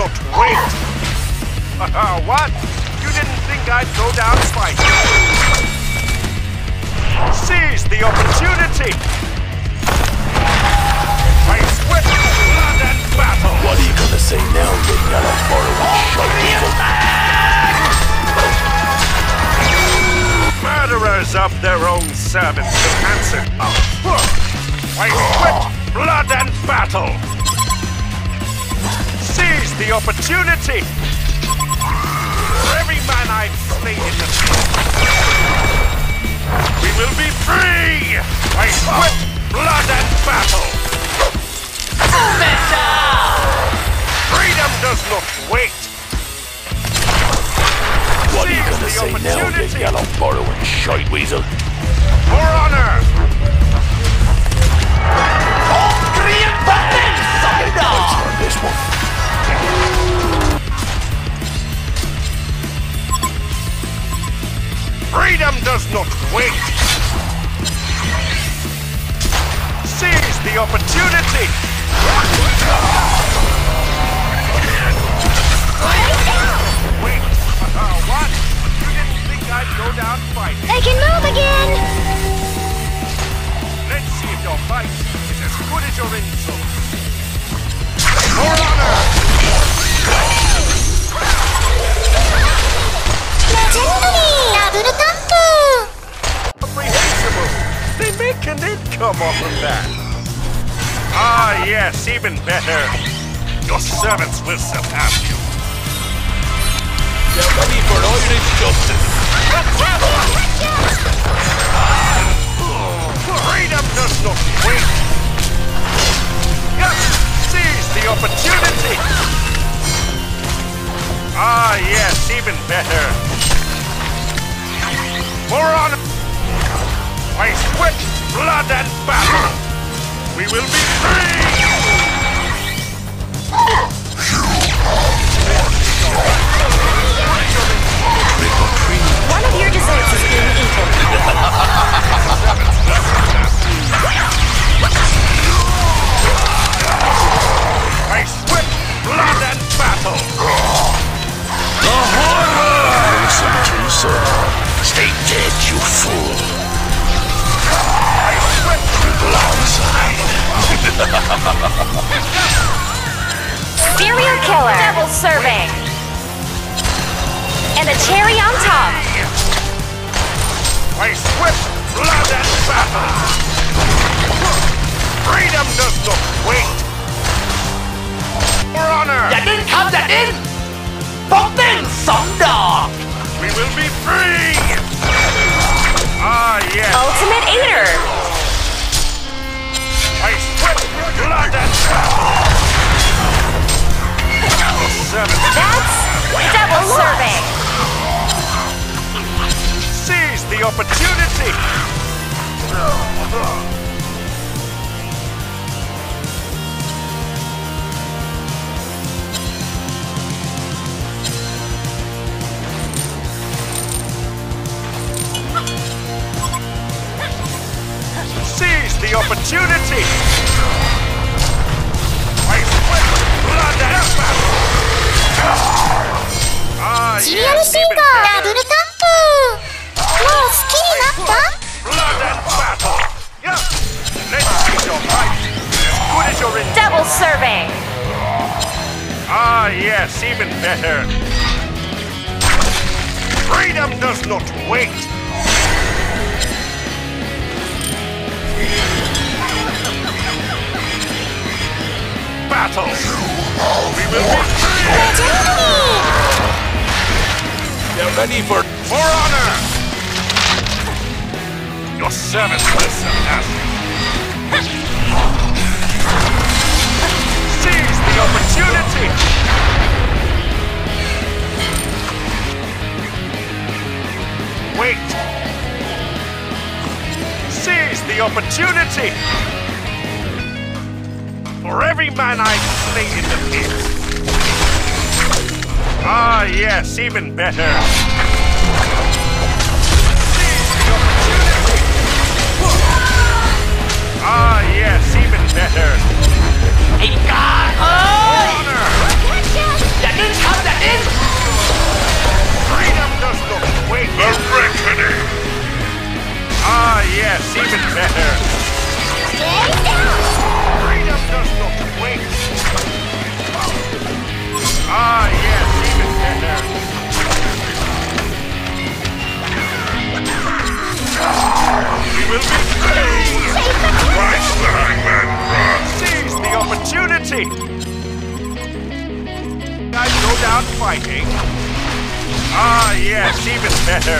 not wait! what? You didn't think I'd go down fighting? Seize the opportunity! I sweat blood and battle! What are you gonna say now, you yellow shite Murderers of their own servants to answer. I sweat blood and battle! Seize the opportunity! For every man I've slain in the we will be free! I sweat blood and battle! Freedom does not wait! What are you gonna say now, you yellow borrowing shite weasel? For honor! On this one. Not wait! Seize the opportunity! Wait! Uh, what? You didn't think I'd go down fighting? I can move again! Let's see if your fight is as good as your insult. For honor! Legendary! They make an income off of that! Ah, yes, even better. Your servants will surpass you. Get ready for Irish justice. Freedom does not wait! Yes! Seize the opportunity! Ah, yes, even better. For honor! I sweat blood and battle! We will be free! Serial killer. Double serving. And a cherry on top. I sweat blood and battle. Freedom does not wait. For honor. You didn't count that in? Seven. That's double serving! Seize the opportunity! Seize the opportunity! シリアル yes, シー even ト better. ダブルタンプもう好きになった Blood and battle! Yeah! Let's see your fight! As good as your in- Double serving! Ah, yes, even better! Freedom does not wait! Battle! We will be free! Get ready for For honor! Your service surpass you. Seize the opportunity! Wait! Seize the opportunity! For every man I've slain in the pit! Ah, yes, even better. Ah, yes, even better. Hey, God! Oh! Honor! That is, that is! That's. Guys go down fighting. Ah, yes, even better.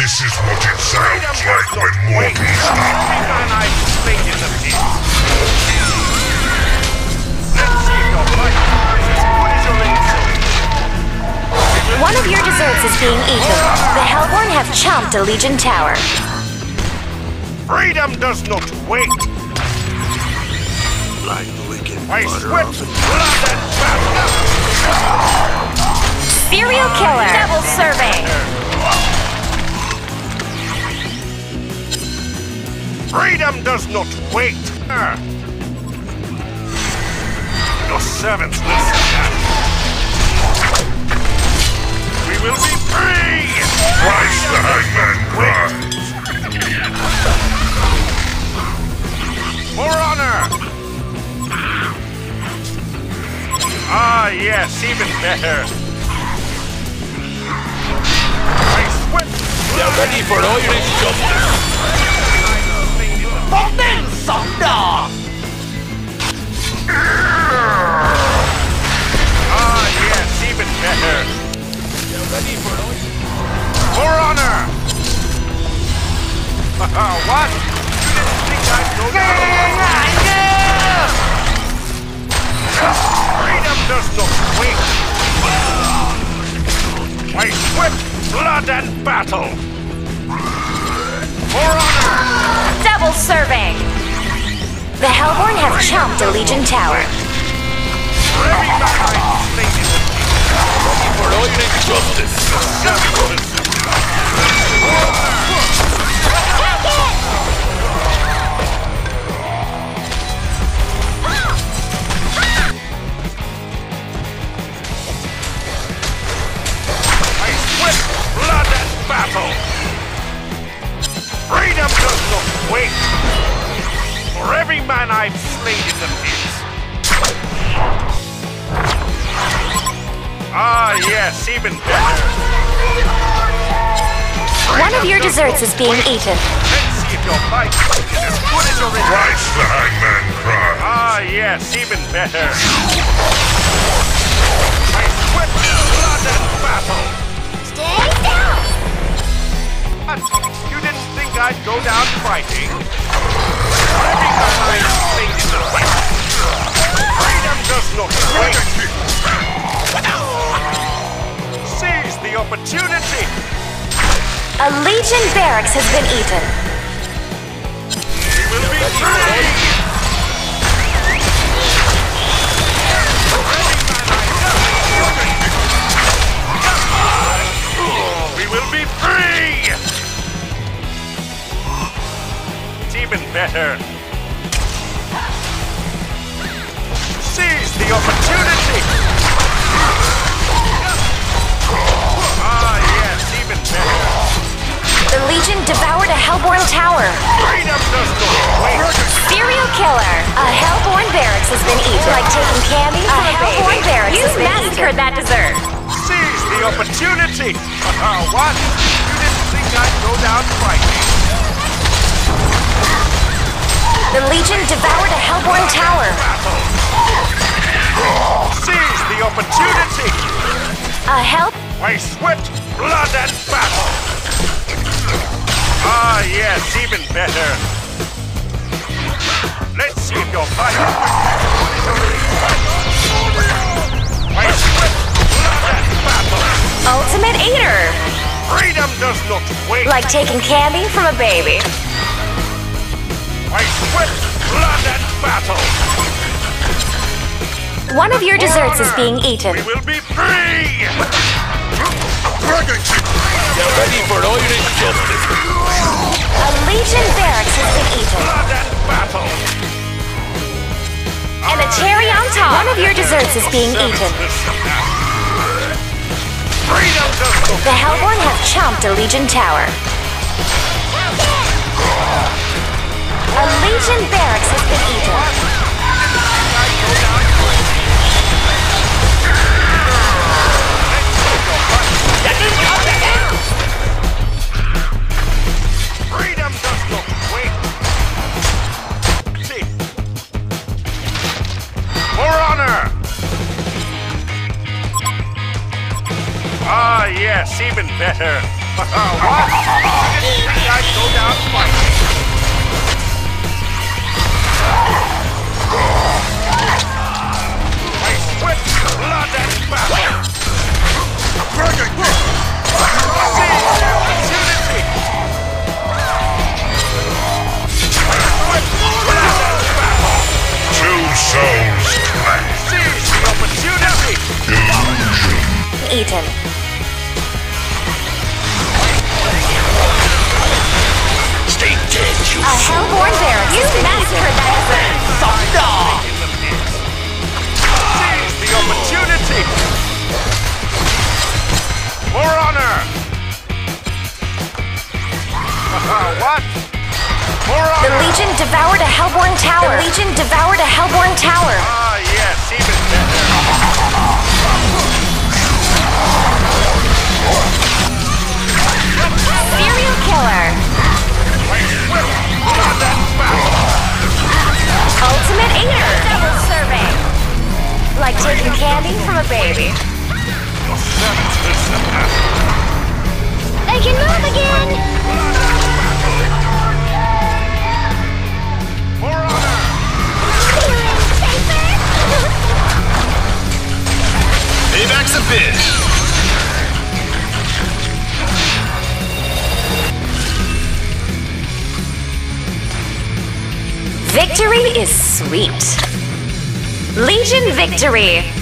This is what it sounds Freedom like when mortals stop. Finger and I spade in the pit. One of your desserts is being eaten. The Hellborn have chomped a Legion Tower. Freedom does not wait. Like licking I butter sweat off a and. Serial killer. Double serving. Freedom does not wait. Ah. Your servants will stand. We will be free! Thrice the hangman cries. For honor! Ah, yes, even better. I sweat blood Ready for Irish justice. Blood and battle. For honor! Double serving. The Hellborn have chomped a Legion tower. For every man I've slain in the for Irish justice. Man I've slain in the pit. Ah, yes, even better. One of your desserts is being eaten. Let's see if your fight is as good as your original. Thrice the hangman cries. Ah, yes, even better. I sweat blood and battle. Stay down. But you didn't think I'd go down fighting? Every man I've slain in the fight. Freedom does not wait. Seize the opportunity. A Legion barracks has been eaten. We will be free. Even better. Seize the opportunity! Ah, yes, even better. The Legion devoured a Hellborn tower. Freedom does not wait. Serial killer. A Hellborn barracks has been eaten. Like taking candy from a, Hellborn barracks You has been massacred eaten. that dessert. Seize the opportunity! Uh, what? You didn't think I'd go down fighting? The Legion devoured a Hellborn tower. Seize the opportunity! A Hell... I sweat blood and battle! Ah, yes, even better. Let's see if your fight I sweat blood and battle! Ultimate Eater. Freedom does not wait! Like taking candy from a baby. I sweat blood and battle! One of your desserts is being eaten. We will be free! Dragon King. Ready for Irish justice. A Legion barracks has been eaten. Blood and battle! And a cherry on top. One of your desserts is being eaten. Freedom does not The Hellborn have chomped a Legion tower. A Legion barracks has been eaten. What? For The. Legion devoured a Hellborn tower. The Legion devoured a Hellborn tower. Ah, yes, even better. Serial killer. Ultimate Eater. Double serving. Like taking candy from a baby. Sweet. Legion victory.